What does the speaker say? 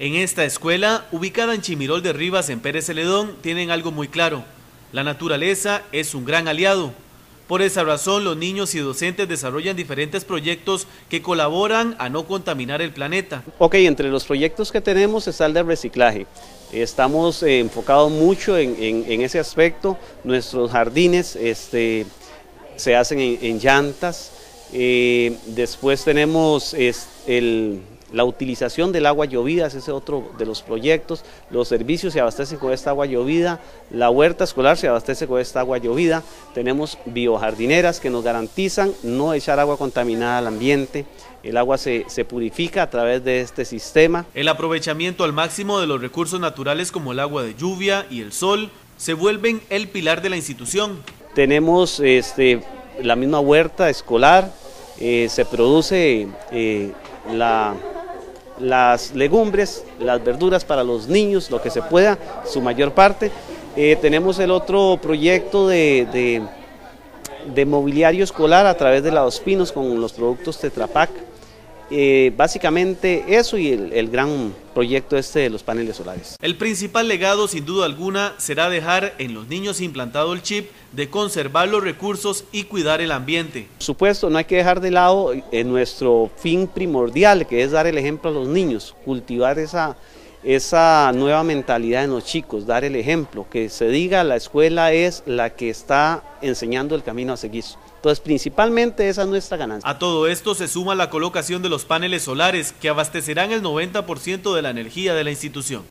En esta escuela, ubicada en Chimirol de Rivas, en Pérez Celedón, tienen algo muy claro. La naturaleza es un gran aliado. Por esa razón, los niños y docentes desarrollan diferentes proyectos que colaboran a no contaminar el planeta. Ok, entre los proyectos que tenemos está el de reciclaje. Estamos eh, enfocados mucho en, ese aspecto. Nuestros jardines este, se hacen en, llantas. Eh, después tenemos el la utilización del agua llovida, ese es otro de los proyectos. Los servicios se abastecen con esta agua llovida. La huerta escolar se abastece con esta agua llovida. Tenemos biojardineras que nos garantizan no echar agua contaminada al ambiente. El agua se, se, purifica a través de este sistema. El aprovechamiento al máximo de los recursos naturales como el agua de lluvia y el sol se vuelven el pilar de la institución. Tenemos este, la misma huerta escolar, eh, se produce eh, la las legumbres, las verduras para los niños, lo que se pueda, su mayor parte. Eh, tenemos el otro proyecto de, de, mobiliario escolar a través de Los Pinos con los productos Tetrapac. Eh, básicamente eso y el, gran proyecto este de los paneles solares. El principal legado sin duda alguna será dejar en los niños implantado el chip de conservar los recursos y cuidar el ambiente. Por supuesto, no hay que dejar de lado eh, nuestro fin primordial que es dar el ejemplo a los niños, cultivar esa, esa nueva mentalidad en los chicos, dar el ejemplo, que se diga la escuela es la que está enseñando el camino a seguir. Entonces, principalmente esa es nuestra ganancia. A todo esto se suma la colocación de los paneles solares que abastecerán el 90% de la energía de la institución.